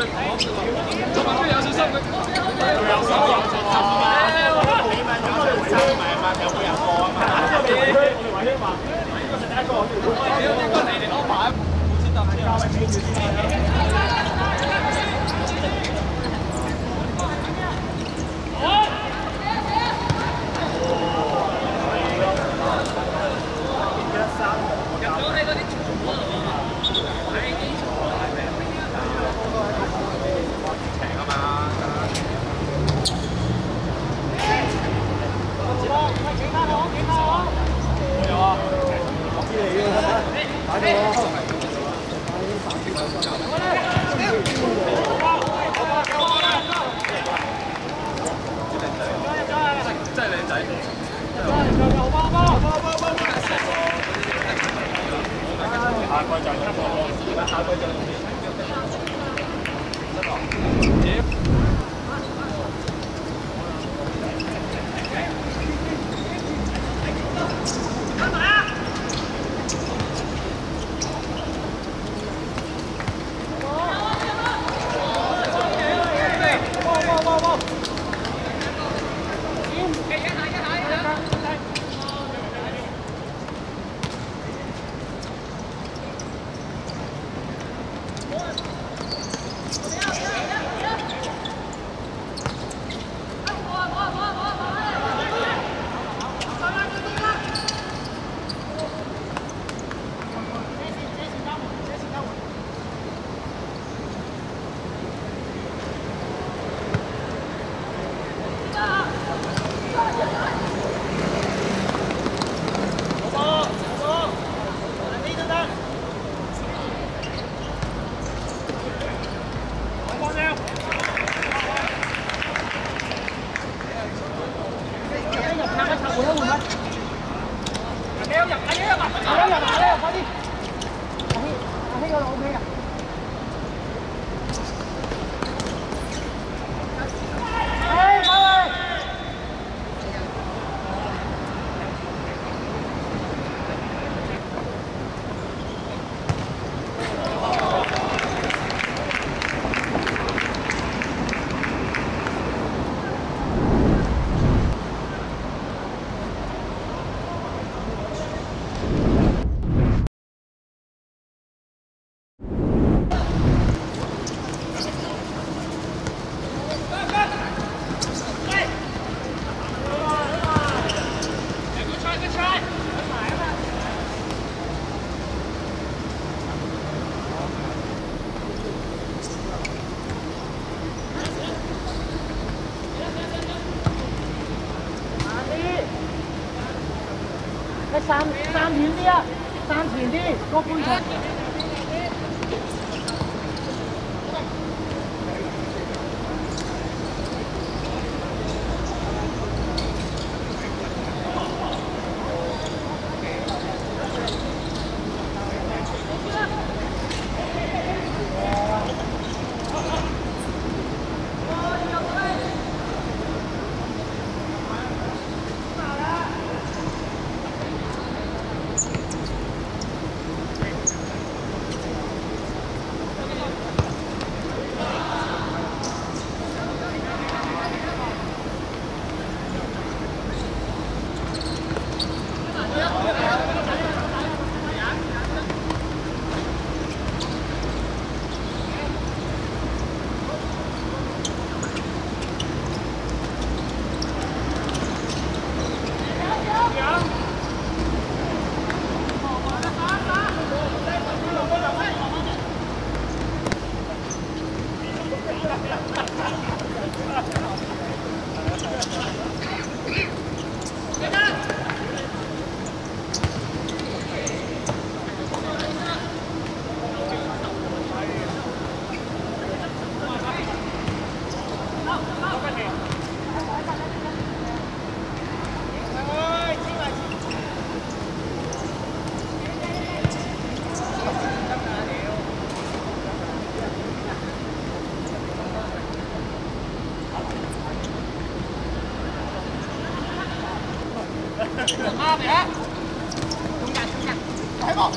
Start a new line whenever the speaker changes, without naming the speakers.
做埋都，我哋華，站站遠啲啊！站前啲，個半場。
啊！别！中 bé không.